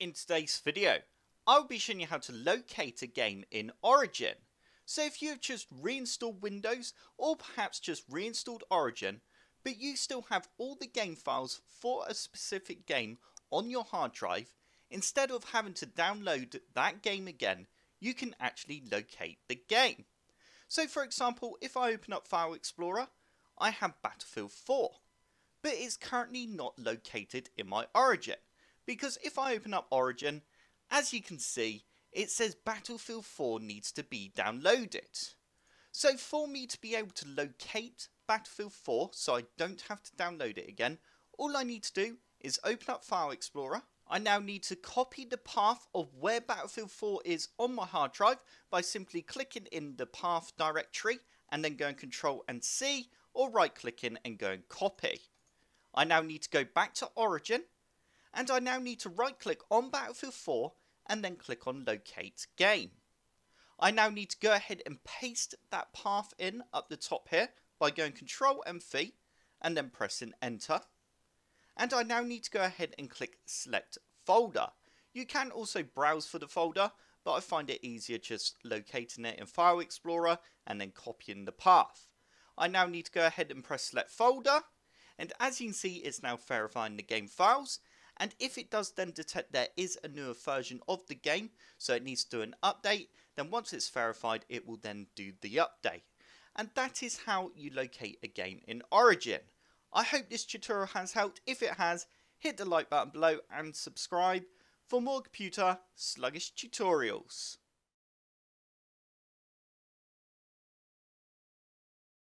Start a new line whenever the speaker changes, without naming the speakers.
In today's video, I'll be showing you how to locate a game in Origin. So if you've just reinstalled Windows or perhaps just reinstalled Origin, but you still have all the game files for a specific game on your hard drive, instead of having to download that game again, you can actually locate the game. So for example, if I open up File Explorer, I have Battlefield 4, but it's currently not located in my Origin because if I open up Origin, as you can see, it says Battlefield 4 needs to be downloaded. So for me to be able to locate Battlefield 4 so I don't have to download it again, all I need to do is open up File Explorer. I now need to copy the path of where Battlefield 4 is on my hard drive by simply clicking in the path directory and then going Control and C or right clicking and going copy. I now need to go back to Origin and I now need to right click on Battlefield 4 and then click on locate game. I now need to go ahead and paste that path in up the top here by going control and V and then pressing enter. And I now need to go ahead and click select folder. You can also browse for the folder but I find it easier just locating it in File Explorer and then copying the path. I now need to go ahead and press select folder and as you can see it's now verifying the game files and if it does then detect there is a newer version of the game so it needs to do an update then once it's verified it will then do the update and that is how you locate a game in Origin. I hope this tutorial has helped, if it has hit the like button below and subscribe for more computer sluggish tutorials.